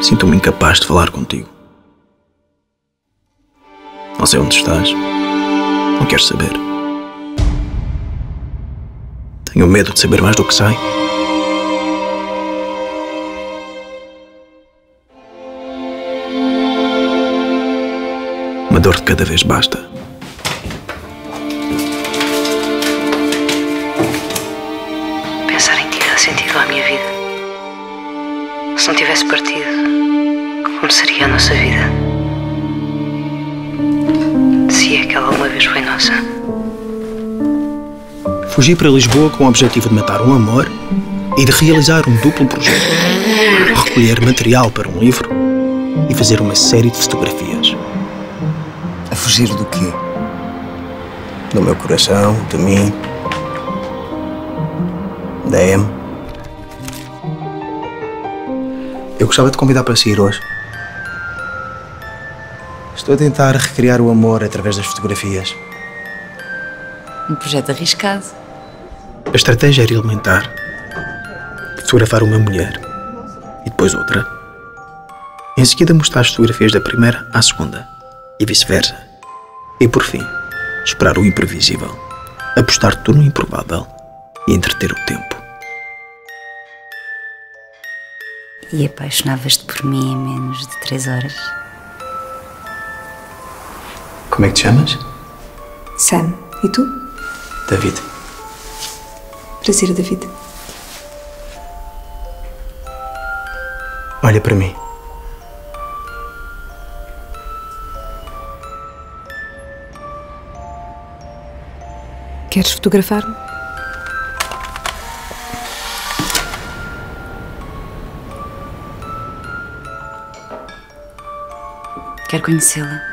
Sinto-me incapaz de falar contigo. Não sei onde estás. Não quero saber. Tenho medo de saber mais do que sei. Uma dor de cada vez basta. Pensar em ti dá sentido à minha vida. Se não tivesse partido, como seria a nossa vida? Se é que ela alguma vez foi nossa. Fugi para Lisboa com o objetivo de matar um amor e de realizar um duplo projeto: recolher material para um livro e fazer uma série de fotografias. A fugir do quê? Do meu coração, de mim, da Em. Eu gostava de convidar para sair hoje. Estou a tentar recriar o amor através das fotografias. Um projeto arriscado. A estratégia era elementar: fotografar uma mulher e depois outra. Em seguida, mostrar as fotografias da primeira à segunda e vice-versa. E por fim, esperar o imprevisível, apostar tudo no improvável e entreter o tempo. E apaixonavas-te por mim em menos de três horas. Como é que te chamas? Sam, e tu? David. Prazer, David. Olha para mim. Queres fotografar-me? Quero conhecê-la.